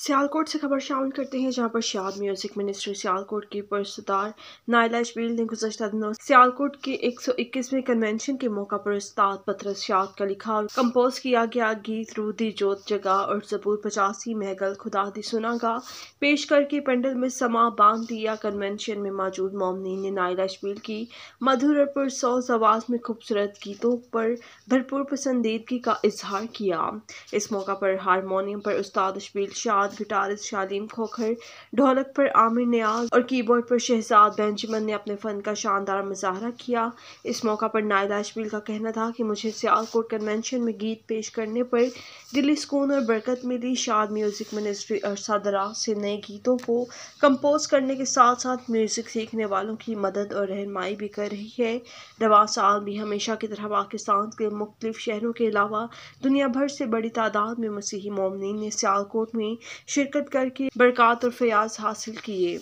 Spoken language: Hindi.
सियालकोट से खबर शामिल करते हैं, जहाँ पर शाद म्यूज़िक मिनिस्ट्री सियालकोट की पुरस्तार नायला इशबील ने गुजशत दिनों सियालकोट के एक सौ इक्कीसवें कन्वेंशन के मौका पर उस्ताद पत्रस शाद का लिखा और कंपोज किया गया गीत रूदी जोत जगा और जबूर पचासी महगल खुदा दी सुनागा पेश करके पंडल में समा बाँध दिया। कन्वेंशन में मौजूद मोमनी ने नायला इशबील की मधुर और पुरसौज आवाज़ में खूबसूरत गीतों पर भरपूर पसंदीदगी का इजहार किया। इस मौका पर हारमोनियम पर उस्ताद इशबील शाद साथ गिटारिस्ट शालीम खोखर, ढोलक पर आमिर न्याज और कीबोर्ड पर शहजाद बेंजमन ने अपने फ़न का शानदार मुजाहरा किया। इस मौका पर नायला अशबील का कहना था कि मुझे सियालकोट कन्वेंशन में गीत पेश करने पर दिली सुकून और बरकत मिली। शाद म्यूज़िक मिनिस्ट्री अरसा दराज से नए गीतों को कंपोज करने के साथ साथ म्यूज़िक सीखने वालों की मदद और रहनमाई भी कर रही है। रवा साल भी हमेशा की तरह पाकिस्तान के मुख्तलिफ़ शहरों के अलावा दुनिया भर से बड़ी तादाद में मसीही मोमिन ने सियालकोट में शिरकत करके बरक़ात और फयाज हासिल किए।